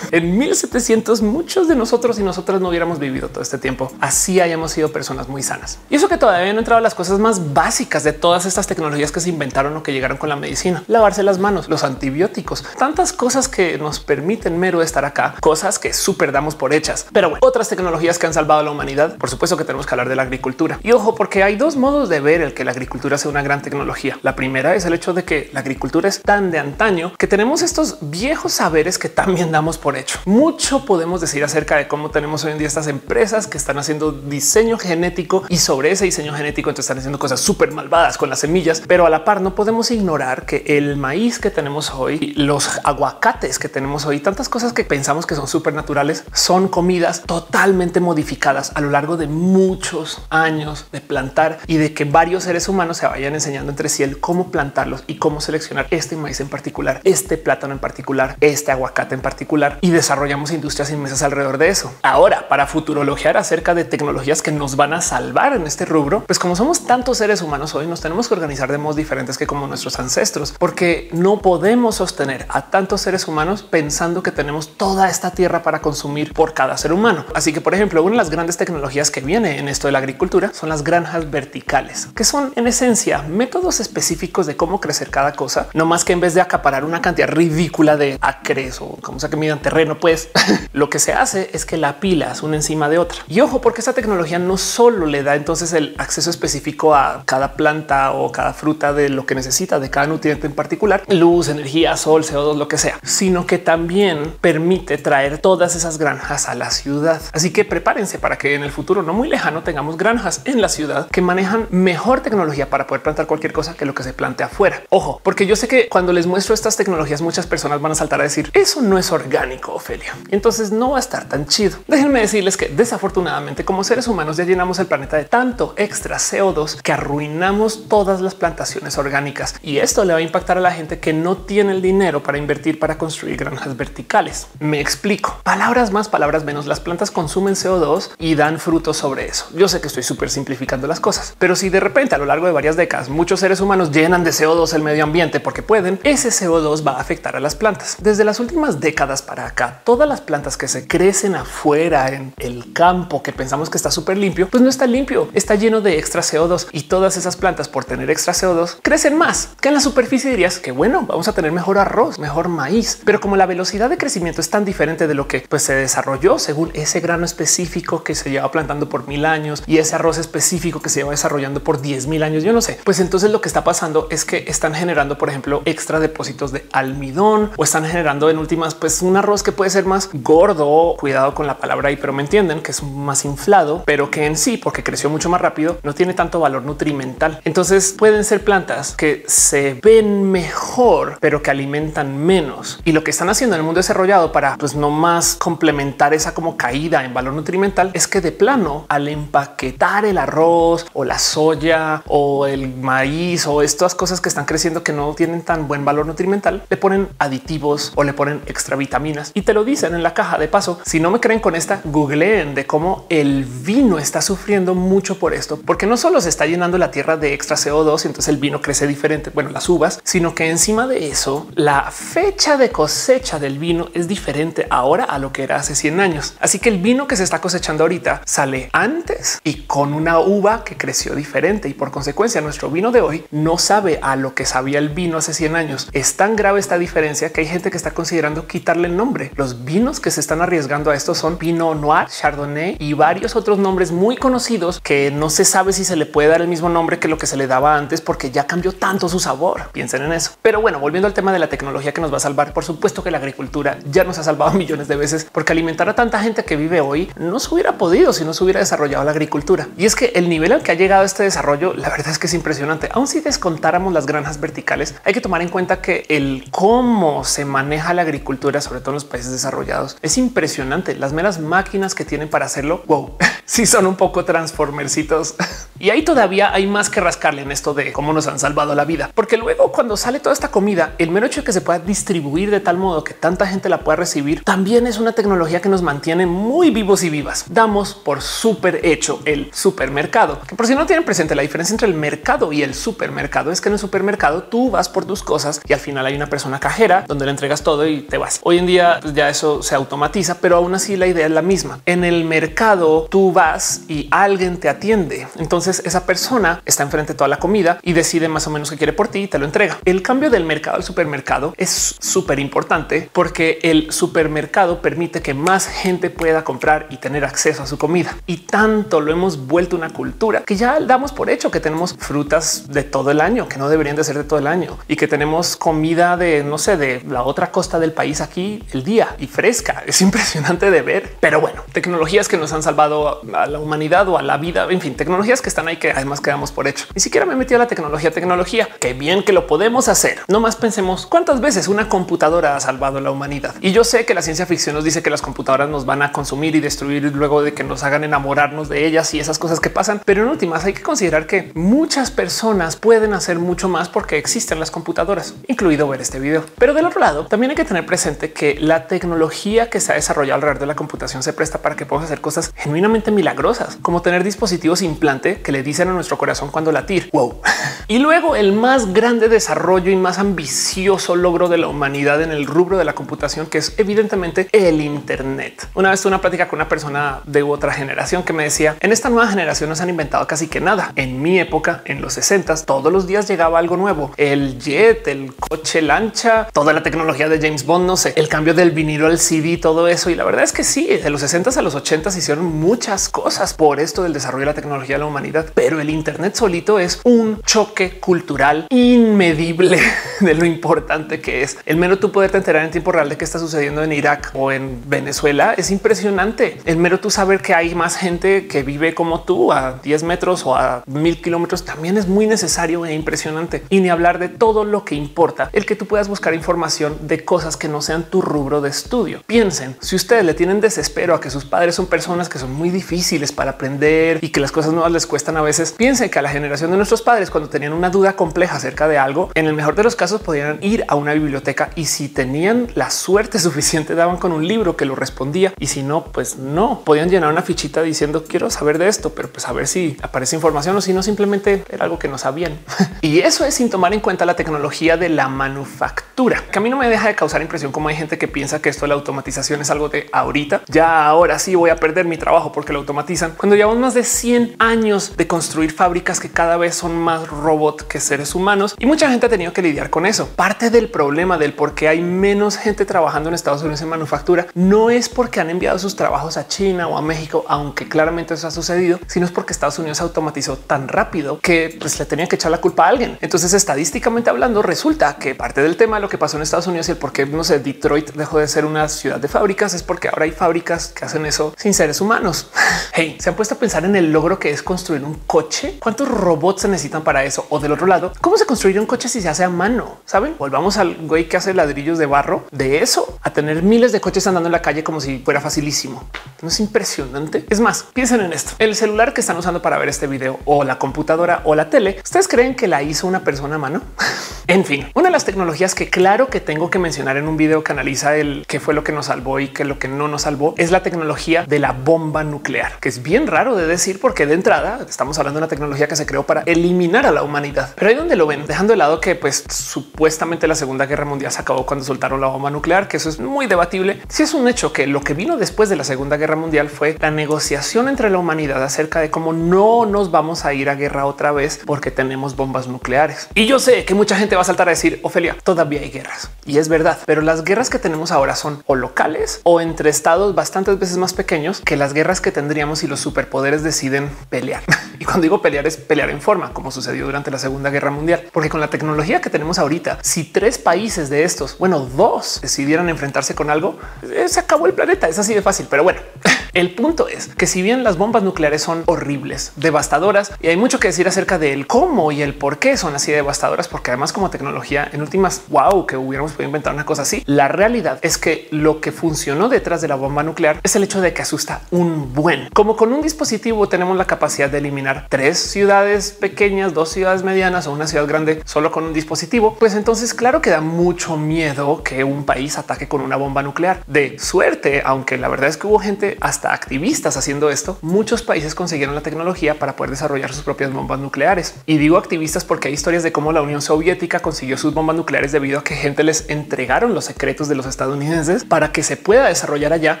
en 1700 muchos de nosotros y nosotras no hubiéramos vivido todo este tiempo. Así hayamos sido personas muy sanas. Y eso que todavía no entrado las cosas más básicas de todas estas tecnologías que se inventaron o que llegaron con la medicina. Lavarse las manos, los antibióticos, tantas cosas que nos permiten mero estar acá, cosas que súper damos por hechas. Pero bueno, otras tecnologías que han salvado a la humanidad, por supuesto que tenemos que hablar de la agricultura. Y ojo, porque hay dos modos de ver el que la agricultura sea una gran tecnología. La primera es el hecho de que la agricultura es tan de antaño que tenemos estos viejos saberes que también damos por hecho. Mucho podemos decir acerca de cómo tenemos hoy en día estas empresas que están haciendo diseño genético y sobre ese diseño genético entonces están haciendo cosas súper malvadas con las semillas, pero a la par no podemos ignorar que el maíz que tenemos hoy, los aguacates que tenemos hoy, tantas cosas que pensamos que son súper naturales, son comidas totalmente modificadas a lo largo de muchos años de plantar y de que varios seres humanos se vayan enseñando entre sí el cómo plantarlos y cómo seleccionar este maíz en particular, este plátano en particular, este aguacate en particular y desarrollamos industrias inmensas alrededor de eso. Ahora, para futurologiar acerca de tecnologías que nos van a salvar en este rubro, pues como somos tantos seres humanos hoy, nos tenemos que organizar de modos diferentes que como nuestros ancestros, porque no podemos sostener a tantos seres humanos pensando que tenemos toda esta tierra para consumir por cada ser humano. Así que, por ejemplo, una de las grandes tecnologías que viene en esto de la agricultura son las granjas verticales, que son en esencia métodos específicos de cómo crecer cada cosa, no más que en vez de acaparar una cantidad ridícula de acres o como sea que midan terreno, pues lo que se hace es que la pila es una encima de otra. Y ojo, porque esta tecnología no solo le da entonces el acceso específico a cada planta o cada fruta de lo que necesita, de cada nutriente en particular, luz, energía, sol, CO2, lo que sea, sino que también permite traer todas esas granjas a la ciudad. Así que prepárense para que en el futuro no muy lejano tengamos granjas en la ciudad que manejan mejor tecnología para poder plantar cualquier cosa que lo que se plantea afuera. Ojo, porque yo sé que cuando les muestro eso estas tecnologías muchas personas van a saltar a decir eso no es orgánico, Ofelia. Entonces no va a estar tan chido. Déjenme decirles que desafortunadamente como seres humanos ya llenamos el planeta de tanto extra CO2 que arruinamos todas las plantaciones orgánicas y esto le va a impactar a la gente que no tiene el dinero para invertir para construir granjas verticales. Me explico. Palabras más, palabras menos. Las plantas consumen CO2 y dan frutos sobre eso. Yo sé que estoy súper simplificando las cosas, pero si de repente a lo largo de varias décadas muchos seres humanos llenan de CO2 el medio ambiente porque pueden, ese CO2 va a afectar a las plantas. Desde las últimas décadas para acá, todas las plantas que se crecen afuera en el campo que pensamos que está súper limpio, pues no está limpio, está lleno de extra CO2 y todas esas plantas por tener extra CO2 crecen más que en la superficie dirías que bueno, vamos a tener mejor arroz, mejor maíz, pero como la velocidad de crecimiento es tan diferente de lo que pues, se desarrolló según ese grano específico que se lleva plantando por mil años y ese arroz específico que se lleva desarrollando por 10 mil años, yo no sé, pues entonces lo que está pasando es que están generando, por ejemplo, extra depósitos de almidón o están generando en últimas, pues un arroz que puede ser más gordo, cuidado con la palabra ahí, pero me entienden que es más inflado, pero que en sí, porque creció mucho más rápido, no tiene tanto valor nutrimental. Entonces pueden ser plantas que se ven mejor, pero que alimentan menos. Y lo que están haciendo en el mundo desarrollado para pues no más complementar esa como caída en valor nutrimental es que de plano al empaquetar el arroz o la soya o el maíz o estas cosas que están creciendo que no tienen tan buen valor nutrimental, le ponen aditivos o le ponen extra vitaminas y te lo dicen en la caja. De paso, si no me creen con esta, googleen de cómo el vino está sufriendo mucho por esto, porque no solo se está llenando la tierra de extra CO2 y entonces el vino crece diferente, bueno, las uvas, sino que encima de eso, la fecha de cosecha del vino es diferente ahora a lo que era hace 100 años. Así que el vino que se está cosechando ahorita sale antes y con una uva que creció diferente y por consecuencia nuestro vino de hoy no sabe a lo que sabía el vino hace 100 años. Es tan grave esta diferencia que hay gente que está considerando quitarle el nombre. Los vinos que se están arriesgando a esto son Pinot Noir, Chardonnay y varios otros nombres muy conocidos que no se sabe si se le puede dar el mismo nombre que lo que se le daba antes porque ya cambió tanto su sabor. Piensen en eso. Pero bueno, volviendo al tema de la tecnología que nos va a salvar, por supuesto que la agricultura ya nos ha salvado millones de veces porque alimentar a tanta gente que vive hoy no se hubiera podido si no se hubiera desarrollado la agricultura. Y es que el nivel al que ha llegado este desarrollo, la verdad es que es impresionante. Aún si descontáramos las granjas verticales, hay que tomar en cuenta que el cómo se maneja la agricultura, sobre todo en los países desarrollados, es impresionante. Las meras máquinas que tienen para hacerlo, wow, sí son un poco transformercitos. y ahí todavía hay más que rascarle en esto de cómo nos han salvado la vida, porque luego cuando sale toda esta comida, el mero hecho de que se pueda distribuir de tal modo que tanta gente la pueda recibir, también es una tecnología que nos mantiene muy vivos y vivas. Damos por súper hecho el supermercado, que por si no tienen presente la diferencia entre el mercado y el supermercado es que en el supermercado tú vas por tus cosas y al final hay una persona cajera donde le entregas todo y te vas. Hoy en día pues, ya eso se automatiza, pero aún así la idea es la misma. En el mercado tú vas y alguien te atiende. Entonces esa persona está enfrente de toda la comida y decide más o menos qué quiere por ti y te lo entrega. El cambio del mercado al supermercado es súper importante porque el supermercado permite que más gente pueda comprar y tener acceso a su comida. Y tanto lo hemos vuelto una cultura que ya damos por hecho que tenemos frutas de todo el año, que no deberían de ser de todo el año y que tenemos comida de, no sé, de la otra costa del país aquí el día y fresca. Es impresionante de ver. Pero bueno, tecnologías que nos han salvado a la humanidad o a la vida, en fin, tecnologías que están ahí que además quedamos por hecho. Ni siquiera me metí a la tecnología, tecnología. Qué bien que lo podemos hacer. No más pensemos cuántas veces una computadora ha salvado a la humanidad. Y yo sé que la ciencia ficción nos dice que las computadoras nos van a consumir y destruir luego de que nos hagan enamorarnos de ellas y esas cosas que pasan. Pero en últimas hay que considerar que muchas personas pueden hacer mucho más porque existen las computadoras, incluido ver este video. Pero del otro lado, también hay que tener presente que la tecnología que se ha desarrollado alrededor de la computación se presta para que podamos hacer cosas genuinamente milagrosas, como tener dispositivos implante que le dicen a nuestro corazón cuando latir. Wow. y luego el más grande desarrollo y más ambicioso logro de la humanidad en el rubro de la computación, que es evidentemente el Internet. Una vez tuve una plática con una persona de otra generación que me decía en esta nueva generación nos han inventado casi que nada. En mi época, en los 60 todos los días llegaba algo nuevo. El jet, el coche lancha, toda la tecnología de James Bond, no sé, el cambio del vinilo al CD, todo eso. Y la verdad es que sí, de los 60 a los 80 se hicieron muchas cosas por esto del desarrollo de la tecnología de la humanidad, pero el Internet solito es un choque cultural inmedible. de lo importante que es el mero tú poderte enterar en tiempo real de qué está sucediendo en Irak o en Venezuela es impresionante. El mero tú saber que hay más gente que vive como tú a 10 metros o a mil kilómetros también es muy necesario e impresionante. Y ni hablar de todo lo que importa, el que tú puedas buscar información de cosas que no sean tu rubro de estudio. Piensen, si ustedes le tienen desespero a que sus padres son personas que son muy difíciles para aprender y que las cosas nuevas les cuestan a veces, piensen que a la generación de nuestros padres cuando tenían una duda compleja acerca de algo, en el mejor de los casos podían ir a una biblioteca y si tenían la suerte suficiente daban con un libro que lo respondía y si no, pues no podían llenar una fichita diciendo quiero saber de esto, pero pues a ver si aparece información o si no simplemente era algo que no sabían. y eso es sin tomar en cuenta la tecnología de la manufactura, que a mí no me deja de causar impresión como hay gente que piensa que esto de la automatización es algo de ahorita. Ya ahora sí voy a perder mi trabajo porque lo automatizan. Cuando llevamos más de 100 años de construir fábricas que cada vez son más robot que seres humanos y mucha gente ha tenido que lidiar con eso. Parte del problema del por qué hay menos gente trabajando en Estados Unidos en manufactura no es porque han enviado sus trabajos a China o a México, aunque claramente eso ha sucedido, sino es porque Estados Unidos automatizó tan rápido que pues, le tenía que echar la culpa a alguien. Entonces, estadísticamente hablando, resulta que parte del tema lo que pasó en Estados Unidos y el por qué no sé, Detroit dejó de ser una ciudad de fábricas es porque ahora hay fábricas que hacen eso sin seres humanos. Hey, se han puesto a pensar en el logro que es construir un coche. ¿Cuántos robots se necesitan para eso? O del otro lado, ¿cómo se construye un coche si se hace a mano? Saben? Volvamos al güey que hace ladrillos de barro de eso a tener miles de coches andando en la calle como si fuera facilísimo. No es impresionante. Es más, piensen en esto. El celular que están usando para ver este video o la computadora o la tele. ¿Ustedes creen que la hizo una persona a mano? en fin, una de las tecnologías que claro que tengo que mencionar en un video que analiza el qué fue lo que nos salvó y qué lo que no nos salvó es la tecnología de la bomba nuclear, que es bien raro de decir porque de entrada estamos hablando de una tecnología que se creó para eliminar a la humanidad. Pero ahí donde lo ven, dejando de lado que pues supuestamente la Segunda Guerra Mundial se acabó cuando soltaron la bomba nuclear, que eso es muy debatible. Si es un hecho que lo que vino después de la Segunda Guerra Mundial fue la negociación entre la humanidad acerca de cómo no nos vamos a ir a guerra otra vez porque tenemos bombas nucleares. Y yo sé que mucha gente va a saltar a decir, Ofelia, todavía hay guerras. Y es verdad, pero las guerras que tenemos ahora son o locales o entre estados bastantes veces más pequeños que las guerras que tendríamos si los superpoderes deciden pelear. y cuando digo pelear es pelear en forma, como sucedió durante la Segunda Guerra Mundial. Porque con la tecnología que tenemos ahorita, si tres países de estos, bueno, dos decidieran enfrentarse con algo, eh, se acabó el planeta. Es así de fácil. Pero bueno, el punto es que si bien las bombas nucleares son horribles, devastadoras, y hay mucho que decir acerca del cómo y el por qué son así devastadoras, porque además como tecnología en últimas, wow, que hubiéramos podido inventar una cosa así. La realidad es que lo que funcionó detrás de la bomba nuclear es el hecho de que asusta un buen. Como con un dispositivo tenemos la capacidad de eliminar tres ciudades pequeñas, dos ciudades medianas o una ciudad grande solo con un dispositivo, pues entonces claro que da mucho miedo que un país ataque con una bomba nuclear. De suerte, aunque la verdad es que hubo gente hasta activistas haciendo esto, muchos países consiguieron la tecnología para poder desarrollar sus propias bombas nucleares. Y digo activistas porque hay historias de cómo la Unión Soviética consiguió sus bombas nucleares debido a que gente les entregaron los secretos de los estadounidenses para que se pueda desarrollar allá,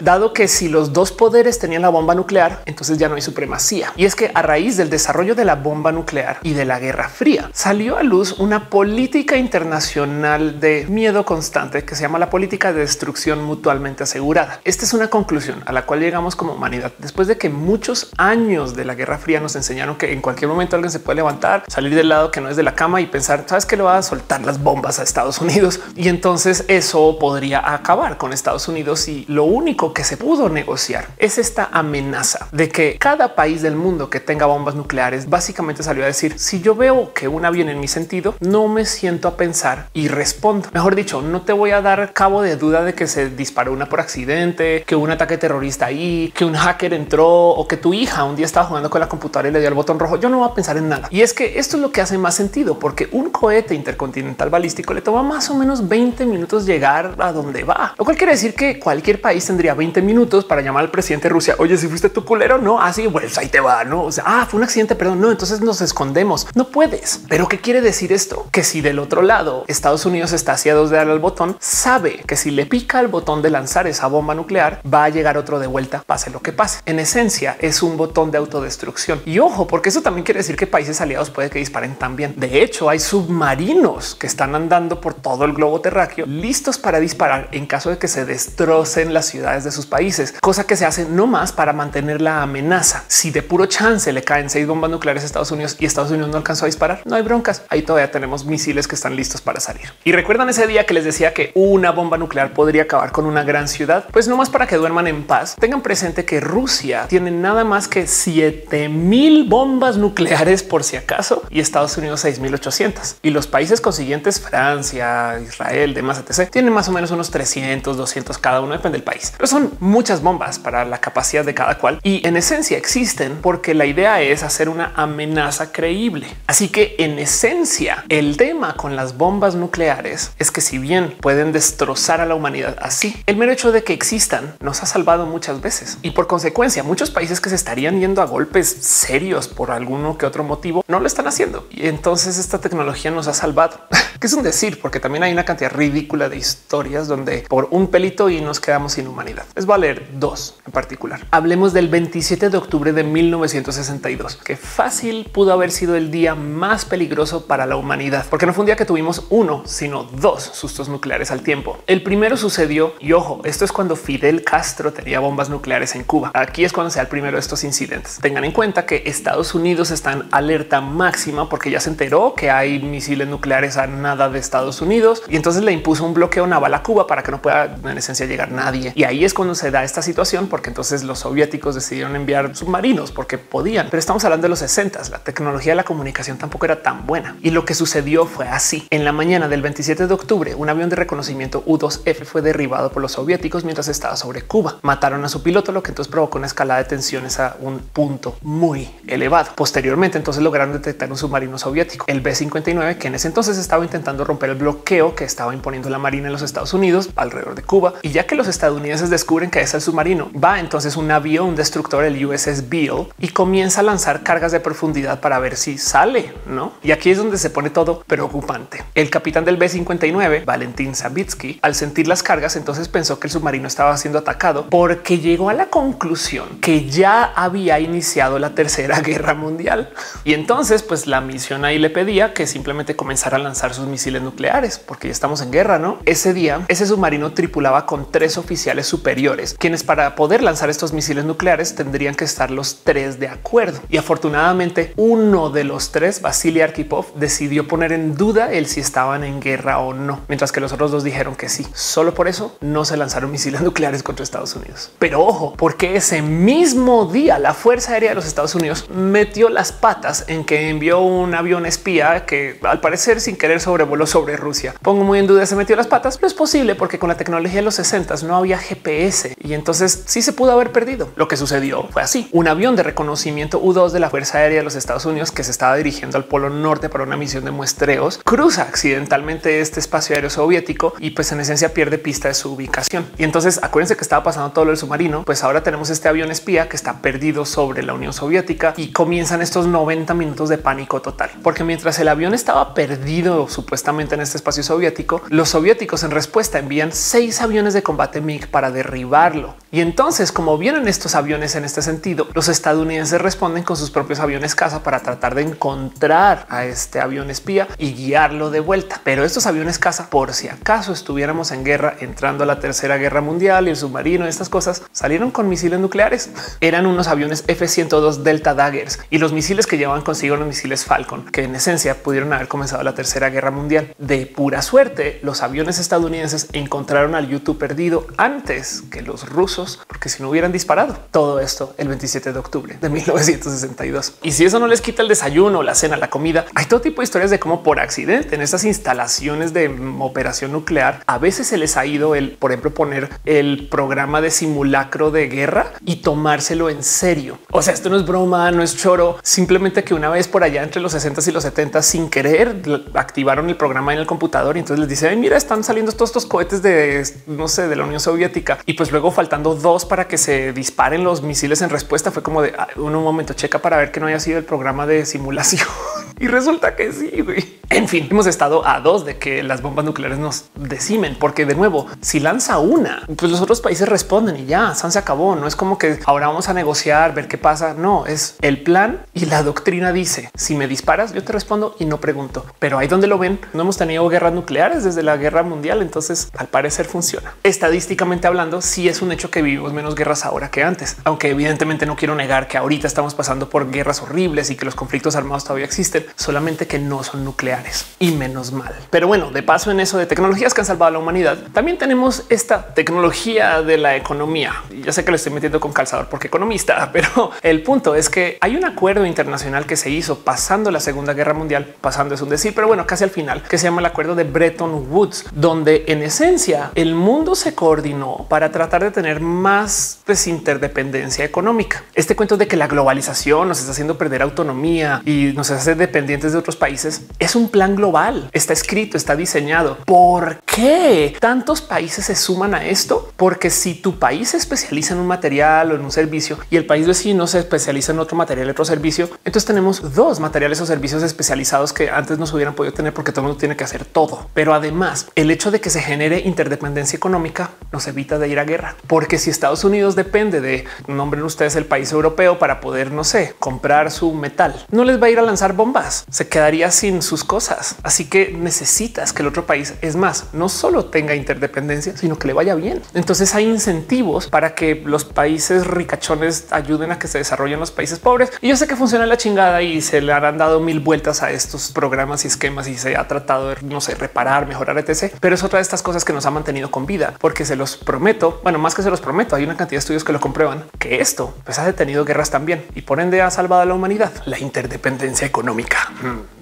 dado que si los dos poderes tenían la bomba nuclear, entonces ya no hay supremacía. Y es que a raíz del desarrollo de la bomba nuclear y de la Guerra Fría, salió a luz una política internacional de miedo constante que se llama la política de destrucción mutuamente asegurada. Esta es una conclusión a la cual llegamos como humanidad. Después de que muchos años de la Guerra Fría nos enseñaron que en cualquier momento alguien se puede levantar, salir del lado que no es de la cama y pensar, sabes que le va a soltar las bombas a Estados Unidos. Y entonces eso podría acabar con Estados Unidos y lo único que se pudo negociar es esta amenaza de que cada país del mundo que tenga bombas nucleares básicamente salió a decir si yo veo que una viene en mi sentido, no me siento a pensar y respondo. Mejor dicho, no te voy a dar cabo de duda de que se disparó una por accidente, que un ataque terrorista ahí, que un hacker entró o que tu hija un día estaba jugando con la computadora y le dio el botón rojo. Yo no voy a pensar en nada. Y es que esto es lo que hace más sentido, porque un cohete intercontinental balístico le toma más o menos 20 minutos llegar a donde va, lo cual quiere decir que cualquier país tendría 20 minutos para llamar al presidente de Rusia. Oye, si fuiste tu culero, no así, pues ahí te va, no? O sea, ah, fue un accidente, perdón, no. Entonces nos escondemos. No puedes. Pero qué quiere decir esto? Que si del otro lado Estados Unidos está hacia dos de darle al botón, sabe que si le pica el botón de lanzar esa bomba nuclear, va a llegar otro de vuelta pase lo que pase. En esencia es un botón de autodestrucción. Y ojo, porque eso también quiere decir que países aliados puede que disparen también. De hecho, hay submarinos que están andando por todo el globo terráqueo listos para disparar en caso de que se destrocen las ciudades de sus países, cosa que se hace no más para mantener la amenaza. Si de puro chance le caen seis bombas nucleares a Estados Unidos y Estados Unidos no alcanzó a disparar, no hay broncas. Ahí todavía tenemos misiles que están listos para salir. Y recuerdan ese día que les decía que una bomba nuclear podría acabar con una gran ciudad, pues no más para que duerman en paz. Tengan presente que Rusia tiene nada más que 7 mil bombas nucleares por si acaso y Estados Unidos 6800 y los países consiguientes, Francia, Israel, demás, etc. Tienen más o menos unos 300, 200 cada uno, depende del país, pero son muchas bombas para la capacidad de cada cual y en esencia existen porque la idea es hacer una amenaza creíble. Así que en esencia el tema con las bombas nucleares es que si bien pueden destrozar a la humanidad así, el mero hecho de que existan nos ha salvado muchas veces y por consecuencia muchos países que se estarían yendo a golpes serios por alguno que otro motivo no lo están haciendo. Y entonces esta tecnología nos ha salvado, que es un decir, porque también hay una cantidad ridícula de historias donde por un pelito y nos quedamos sin humanidad. Les voy a leer dos en particular. Hablemos del 27 de octubre de 1962, que fácil pudo haber sido el día más peligroso para la humanidad, porque no fue un día que tuvimos uno, sino dos sustos nucleares al tiempo. El primero sucedió y ojo, esto es cuando Fidel Castro tenía bombas nucleares en Cuba. Aquí es cuando sea el primero de estos incidentes. Tengan en cuenta que Estados Unidos está en alerta máxima porque ya se enteró que hay misiles nucleares a nada de Estados Unidos y entonces le impuso un bloqueo naval a Cuba para que no pueda en esencia llegar nadie. Y ahí es cuando se da esta situación porque entonces los soviéticos decidieron enviar submarinos porque podían. Pero estamos hablando de los 60. La tecnología de la comunicación tampoco era tan buena. Y lo que sucedió fue así. En la mañana del 27 de octubre, un avión de reconocimiento U-2F fue derribado por los soviéticos mientras estaba sobre Cuba. Mataron a su piloto, lo que entonces provocó una escalada de tensiones a un punto muy elevado. Posteriormente, entonces lograron detectar un submarino soviético, el B-59, que en ese entonces estaba intentando romper el bloqueo que estaba imponiendo la Marina en los Estados Unidos alrededor de Cuba. Y ya que los estadounidenses descubren que es el submarino, va entonces un avión un destructor, el USS Beale, y comienza a lanzar cargas de profundidad para ver si sale, ¿no? Y aquí es donde se pone todo preocupante. El capitán del B-59, Valentín Savitsky, al sentir las cargas, entonces pensó que el submarino estaba siendo atacado porque llegó a la conclusión que ya había iniciado la tercera guerra mundial. Y entonces, pues la misión ahí le pedía que simplemente comenzara a lanzar sus misiles nucleares, porque ya estamos en guerra, ¿no? Ese día, ese submarino tripulaba con tres oficiales superiores, quienes para poder lanzar estos misiles nucleares tendrían que estar los tres de acuerdo. Y afortunadamente, uno de los tres, Vasily Arkhipov, decidió poner en duda el si estaban en guerra o no, mientras que los otros dos dijeron que sí. Solo por eso no se lanzaron misiles nucleares contra Estados Unidos. Pero ojo, porque ese mismo día la Fuerza Aérea de los Estados Unidos metió las patas en que envió un avión espía que al parecer sin querer sobrevoló sobre Rusia. Pongo muy en duda se metió las patas, pero es posible porque con la tecnología de los 60 no había GPS y entonces sí se pudo haber perdido. Lo que sucedió fue así. Un avión de reconocimiento U-2 de la Fuerza Aérea de los Estados Unidos que se estaba dirigiendo al Polo Norte para una misión de muestreos cruza accidentalmente este espacio aéreo soviético y pues en esencia pierde pista de su ubicación. Y entonces acuérdense que estaba pasando todo el submarino, pues ahora tenemos este avión espía que está perdido sobre la Unión Soviética y comienzan estos 90 minutos de pánico total, porque mientras el avión estaba perdido supuestamente en este espacio soviético, los soviéticos en respuesta envían seis aviones de combate MiG para derribarlo. Y entonces, como vienen estos aviones en este sentido, los estadounidenses responden con sus propios aviones caza para tratar de encontrar a este avión espía y guiarlo de vuelta. Pero estos aviones caza, por si acaso estuviéramos en guerra, entrando a la tercera guerra mundial y el submarino, estas cosas salieron con misiles nucleares. Eran unos aviones F-102 Delta Daggers y los misiles que llevaban consigo los misiles Falcon, que en esencia pudieron haber comenzado la tercera guerra mundial. De pura suerte, los aviones estadounidenses encontraron al YouTube perdido antes que los rusos, porque si no hubieran disparado todo esto el 27 de octubre de 1962. Y si eso no les quita el desayuno, la cena, la comida, hay todo tipo de historias de cómo por accidente en estas instalaciones de operación nuclear a veces se les ha ido el, por ejemplo, poner el programa de simulacro de guerra y tomárselo en serio. O sea, esto no es broma, no es choro, simplemente que una vez por allá entre los 60 y los 70 sin querer activaron el programa en el computador y entonces les dice, mira, están saliendo todos estos cohetes de no sé, de la Unión Soviética y pues luego faltando dos para que se disparen los misiles en respuesta fue como de un momento checa para ver que no haya sido el programa de simulación y resulta que sí. Güey. En fin, hemos estado a dos de que las bombas nucleares nos decimen, porque de nuevo, si lanza una, pues los otros países responden y ya se acabó. No es como que ahora vamos a negociar, ver qué pasa. No es el plan y la doctrina dice si me disparas, yo te respondo y no pregunto. Pero ahí donde lo ven, no hemos tenido guerras nucleares desde la guerra mundial. Entonces, al parecer funciona. Estadísticamente hablando, sí es un hecho que vivimos menos guerras ahora que antes, aunque evidentemente no quiero negar que ahorita estamos pasando por guerras horribles y que los conflictos armados todavía existen, solamente que no son nucleares y menos mal. Pero bueno, de paso en eso de tecnologías que han salvado a la humanidad, también tenemos esta tecnología de la economía. Ya sé que lo estoy metiendo con calzador porque economista, pero el punto es que hay un acuerdo internacional que se hizo pasando la Segunda Guerra Mundial, pasando es un decir, pero bueno, casi al final, que se llama el acuerdo de Bretton Woods, donde en esencia el mundo se coordinó para tratar de tener más pues, interdependencia económica. Este cuento de que la globalización nos está haciendo perder autonomía y nos hace dependientes de otros países es un plan global. Está escrito, está diseñado. ¿Por qué tantos países se suman a esto? Porque si tu país se especializa en un material o en un servicio y el país vecino se especializa en otro material, otro servicio, entonces tenemos dos materiales o servicios especializados que antes no se hubieran podido tener porque todo el mundo tiene que hacer todo. Pero además, el hecho de que se genere interdependencia económica nos evita de ir a guerra, porque si Estados Unidos depende de nombren ustedes el país europeo para poder, no sé, comprar su metal, no les va a ir a lanzar bombas, se quedaría sin sus cosas. Así que necesitas que el otro país es más, no solo tenga interdependencia, sino que le vaya bien. Entonces hay incentivos para que los países ricachones ayuden a que se desarrollen los países pobres. Y yo sé que funciona la chingada y se le han dado mil vueltas a estos programas y esquemas y se ha tratado de, no sé, reparar, mejorar, etc. Pero es otra de estas cosas que nos ha mantenido con vida, porque se los prometo. Bueno, más que se los prometo, hay una cantidad de estudios que lo comprueban que esto pues, ha detenido guerras también y por ende ha salvado a la humanidad. La interdependencia económica.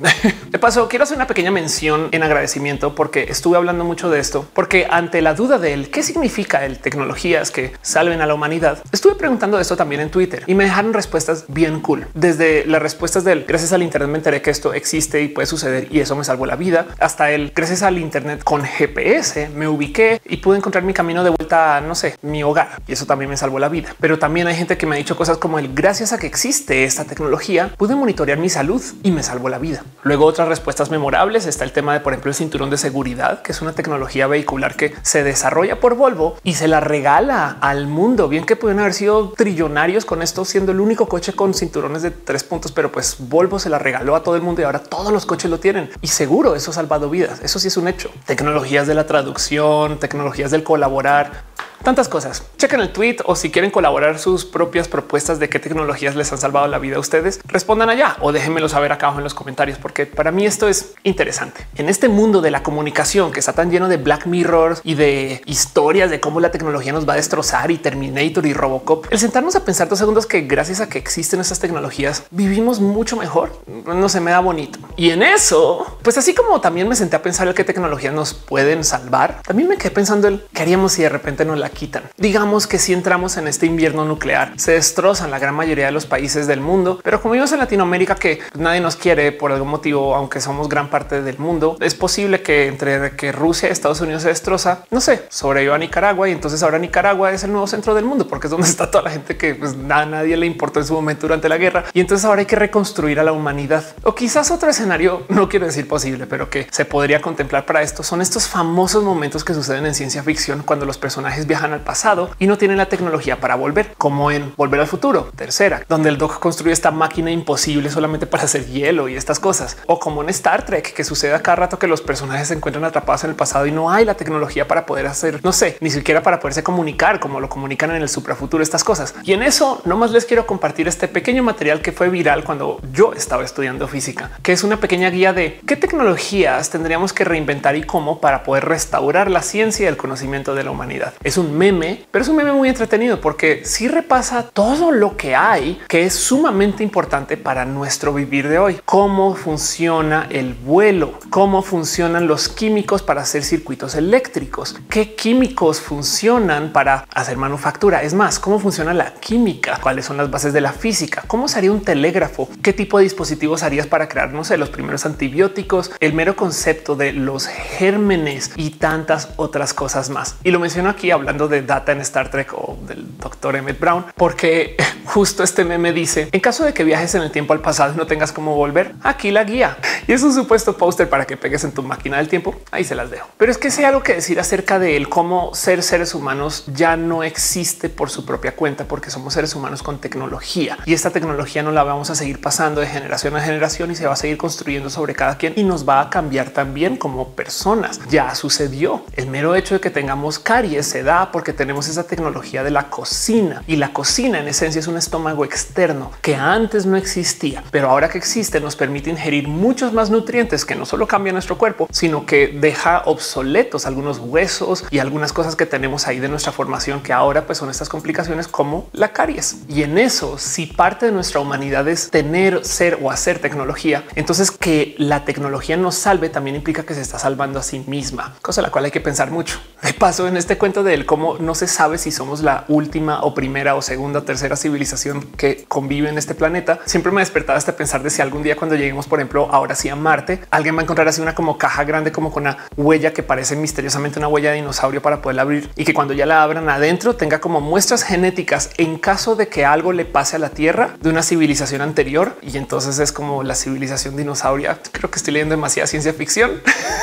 De paso, quiero hacer una pequeña mención en agradecimiento porque estuve hablando mucho de esto, porque ante la duda de él, qué significa el tecnologías que salven a la humanidad, estuve preguntando esto también en Twitter y me dejaron respuestas bien cool. Desde las respuestas del gracias al Internet me enteré que esto existe y puede suceder y eso me salvó la vida, hasta el gracias al Internet con GPS me ubiqué y pude encontrar mi camino de vuelta a no sé, mi hogar y eso también me salvó la vida. Pero también hay gente que me ha dicho cosas como el gracias a que existe esta tecnología pude monitorear mi salud y me salvó la vida. Luego otras respuestas memorables está el tema de por ejemplo el cinturón de seguridad, que es una tecnología vehicular que se desarrolla por Volvo y se la regala al mundo. Bien que pueden haber sido trillonarios con esto, siendo el único coche con cinturones de tres puntos, pero pues Volvo se la regaló a todo el mundo y ahora todos los coches lo tienen. Y seguro eso ha salvado vidas. Eso sí es un hecho. Tecnologías de la traducción, tecnologías del colaborar tantas cosas. Chequen el tweet o si quieren colaborar sus propias propuestas de qué tecnologías les han salvado la vida a ustedes, respondan allá o déjenmelo saber acá abajo en los comentarios, porque para mí esto es interesante. En este mundo de la comunicación que está tan lleno de Black Mirrors y de historias de cómo la tecnología nos va a destrozar y Terminator y Robocop, el sentarnos a pensar dos segundos que gracias a que existen esas tecnologías vivimos mucho mejor, no se me da bonito. Y en eso, pues así como también me senté a pensar el qué tecnologías nos pueden salvar, también me quedé pensando el qué haríamos si de repente no la quitan. Digamos que si entramos en este invierno nuclear, se destrozan la gran mayoría de los países del mundo, pero como vimos en Latinoamérica que nadie nos quiere por algún motivo, aunque somos gran parte del mundo, es posible que entre que Rusia y Estados Unidos se destroza, no sé, sobreviva a Nicaragua y entonces ahora Nicaragua es el nuevo centro del mundo porque es donde está toda la gente que pues, a nadie le importó en su momento durante la guerra y entonces ahora hay que reconstruir a la humanidad. O quizás otro escenario, no quiero decir posible, pero que se podría contemplar para esto son estos famosos momentos que suceden en ciencia ficción cuando los personajes viajan al pasado y no tienen la tecnología para volver, como en Volver al Futuro, tercera, donde el Doc construye esta máquina imposible solamente para hacer hielo y estas cosas, o como en Star Trek, que sucede a cada rato que los personajes se encuentran atrapados en el pasado y no hay la tecnología para poder hacer, no sé, ni siquiera para poderse comunicar como lo comunican en el suprafuturo, estas cosas. Y en eso no más les quiero compartir este pequeño material que fue viral cuando yo estaba estudiando física, que es una pequeña guía de qué tecnologías tendríamos que reinventar y cómo para poder restaurar la ciencia y el conocimiento de la humanidad. Es un meme, pero es un meme muy entretenido porque si repasa todo lo que hay que es sumamente importante para nuestro vivir de hoy. Cómo funciona el vuelo, cómo funcionan los químicos para hacer circuitos eléctricos, qué químicos funcionan para hacer manufactura. Es más, cómo funciona la química, cuáles son las bases de la física, cómo sería un telégrafo, qué tipo de dispositivos harías para crear, no sé, los primeros antibióticos, el mero concepto de los gérmenes y tantas otras cosas más. Y lo menciono aquí hablando de data en Star Trek o del doctor Emmett Brown, porque justo este meme dice en caso de que viajes en el tiempo al pasado y no tengas cómo volver, aquí la guía y es un supuesto póster para que pegues en tu máquina del tiempo. Ahí se las dejo. Pero es que sea algo que decir acerca de él, cómo ser seres humanos ya no existe por su propia cuenta, porque somos seres humanos con tecnología y esta tecnología no la vamos a seguir pasando de generación a generación y se va a seguir construyendo sobre cada quien y nos va a cambiar también como personas. Ya sucedió el mero hecho de que tengamos caries se da porque tenemos esa tecnología de la cocina y la cocina en esencia es un estómago externo que antes no existía, pero ahora que existe nos permite ingerir muchos más nutrientes que no solo cambia nuestro cuerpo, sino que deja obsoletos algunos huesos y algunas cosas que tenemos ahí de nuestra formación que ahora pues son estas complicaciones como la caries. Y en eso, si parte de nuestra humanidad es tener, ser o hacer tecnología, entonces que la tecnología nos salve también implica que se está salvando a sí misma, cosa la cual hay que pensar mucho. De paso, en este cuento de él, cómo no se sabe si somos la última o primera o segunda o tercera civilización que convive en este planeta, siempre me despertaba hasta pensar de si algún día cuando lleguemos, por ejemplo, ahora sí a Marte, alguien va a encontrar así una como caja grande, como con una huella que parece misteriosamente una huella de dinosaurio para poder abrir y que cuando ya la abran adentro tenga como muestras genéticas en caso de que algo le pase a la Tierra de una civilización anterior. Y entonces es como la civilización dinosauria. Creo que estoy leyendo demasiada ciencia ficción.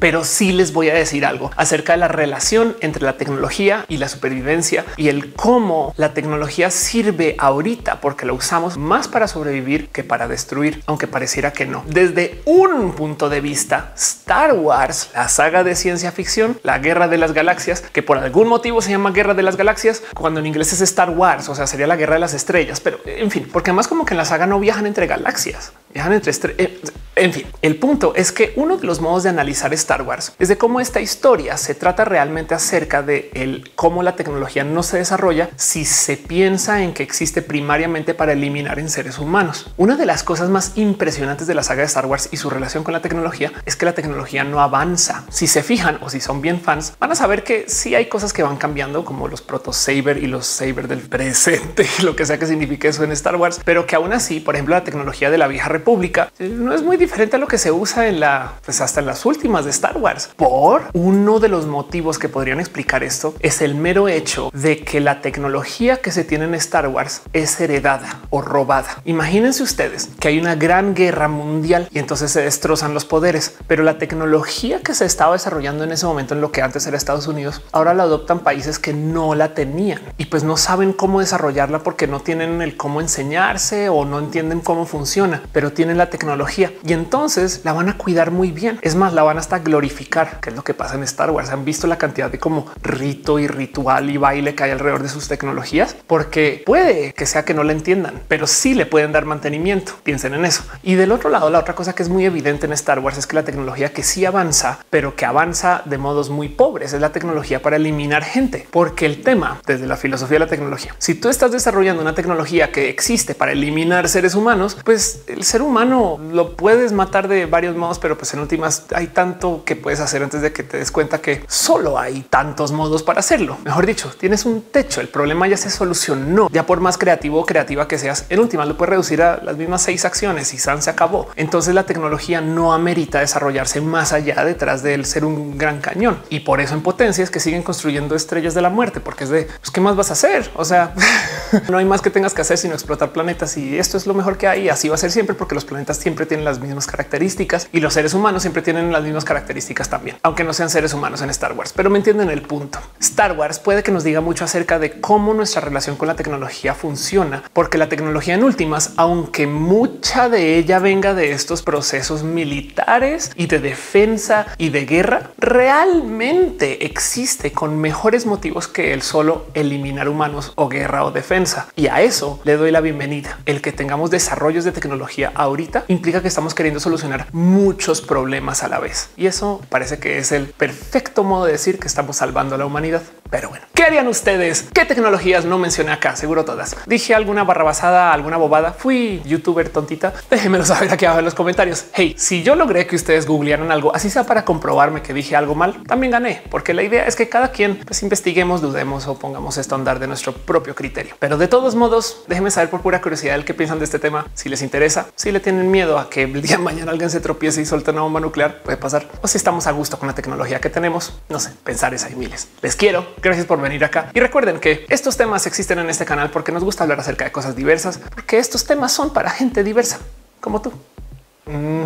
pero sí les voy a decir algo acerca de la relación entre la tecnología y la supervivencia y el cómo la tecnología sirve ahorita porque lo usamos más para sobrevivir que para destruir, aunque pareciera que no. Desde un punto de vista, Star Wars, la saga de ciencia ficción, la guerra de las galaxias, que por algún motivo se llama guerra de las galaxias, cuando en inglés es Star Wars, o sea, sería la guerra de las estrellas, pero en fin, porque además como que en la saga no viajan entre galaxias, viajan entre. Eh, en fin, el punto es que uno de los modos de analizar Star Wars es de cómo esta historia se trata realmente acerca de el cómo la tecnología no se desarrolla si se piensa en que existe primariamente para eliminar en seres humanos. Una de las cosas más impresionantes de la saga de Star Wars y su relación con la tecnología es que la tecnología no avanza. Si se fijan o si son bien fans, van a saber que sí hay cosas que van cambiando, como los proto saber y los saber del presente, lo que sea que signifique eso en Star Wars, pero que aún así, por ejemplo, la tecnología de la vieja república no es muy diferente a lo que se usa en la, pues hasta en las últimas de Star Wars. Por uno de los motivos que podrían explicar esto es el mero hecho de que la tecnología que se tiene en Star Wars es heredada o robada. Imagínense ustedes que hay una gran guerra mundial y entonces se destrozan los poderes, pero la tecnología que se estaba desarrollando en ese momento en lo que antes era Estados Unidos, ahora la adoptan países que no la tenían y pues no saben cómo desarrollarla porque no tienen el cómo enseñarse o no entienden cómo funciona, pero tienen la tecnología y entonces la van a cuidar muy bien. Es más, la van hasta glorificar, que es lo que pasa en Star Wars. Han visto la cantidad de como rito y ritual y baile que hay alrededor de sus tecnologías, porque puede que sea que no la entiendan, pero sí le pueden dar mantenimiento. Piensen en eso. Y del otro lado, la otra cosa que es muy evidente en Star Wars es que la tecnología que sí avanza, pero que avanza de modos muy pobres, es la tecnología para eliminar gente, porque el tema desde la filosofía de la tecnología, si tú estás desarrollando una tecnología que existe para eliminar seres humanos, pues el ser humano lo puedes matar de varios modos, pero pues en últimas hay tanto que puedes hacer antes de que te des cuenta que solo hay tantos modos para hacerlo. Mejor dicho, tienes un techo. El problema ya se solucionó. Ya por más creativo o creativa que seas, en últimas lo puedes reducir a las mismas seis acciones y San se acabó. Entonces la tecnología no amerita desarrollarse más allá detrás del ser un gran cañón. Y por eso en potencia es que siguen construyendo estrellas de la muerte, porque es de pues, qué más vas a hacer? O sea, no hay más que tengas que hacer sino explotar planetas y esto es lo mejor que hay. Así va a ser siempre porque los planetas siempre tienen las mismas características y los seres humanos siempre tienen las mismas características también, aunque no sean seres humanos en Star Wars, pero me entienden el punto. Star Wars puede que nos diga mucho acerca de cómo nuestra relación con la tecnología funciona, porque la tecnología en últimas, aunque mucha de ella venga de estos procesos militares y de defensa y de guerra, realmente existe con mejores motivos que el solo eliminar humanos o guerra o defensa. Y a eso le doy la bienvenida. El que tengamos desarrollos de tecnología ahorita implica que estamos queriendo solucionar muchos problemas a la vez. Y eso parece que es el perfecto modo de decir que estamos salvando a la humanidad. Pero bueno, ¿qué harían ustedes? ¿Qué tecnologías no mencioné acá? Seguro todas. Dije alguna barra basada, alguna bobada. Fui youtuber tontita. Déjenmelo saber aquí abajo en los comentarios. Hey, si yo logré que ustedes googlearan algo, así sea para comprobarme que dije algo mal, también gané, porque la idea es que cada quien pues investiguemos, dudemos o pongamos esto a andar de nuestro propio criterio. Pero de todos modos, déjenme saber por pura curiosidad el que piensan de este tema. Si les interesa, si le tienen miedo a que el día de mañana alguien se tropiece y suelte una bomba nuclear, puede pasar. O si estamos a gusto con la tecnología que tenemos, no sé, pensar es hay miles. Les quiero. Gracias por venir acá. Y recuerden que estos temas existen en este canal porque nos gusta hablar acerca de cosas diversas, porque estos temas son para gente diversa como tú. Mm.